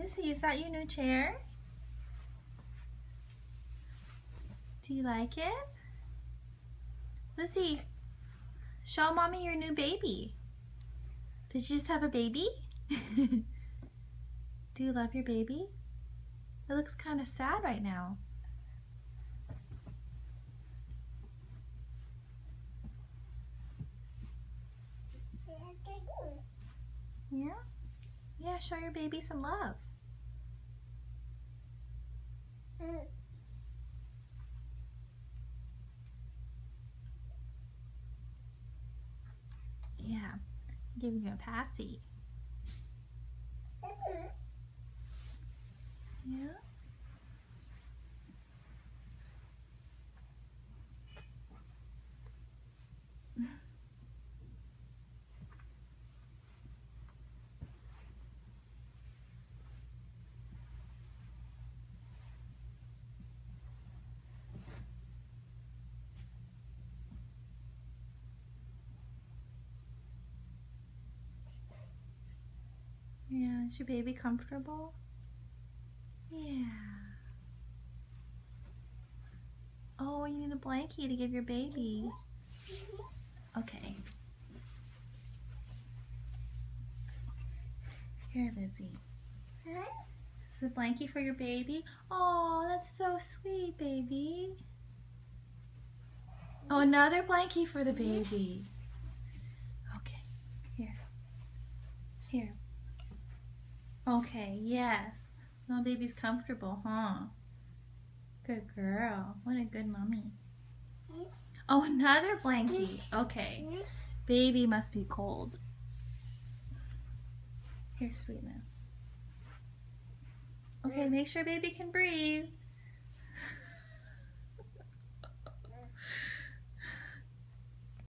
Lizzie, is that your new chair? Do you like it? Lizzie, show mommy your new baby. Did you just have a baby? Do you love your baby? It looks kind of sad right now. Yeah? Yeah, show your baby some love. Yeah, giving you a passy. Yeah? Yeah, is your baby comfortable? Yeah. Oh, you need a blankie to give your baby. Okay. Here, Lizzie. Is a blankie for your baby? Oh, that's so sweet, baby. Oh, another blankie for the baby. Okay, here. Here. Okay, yes. Now baby's comfortable, huh? Good girl. What a good mommy. Oh, another blankie. Okay. Baby must be cold. Here, sweetness. Okay, make sure baby can breathe.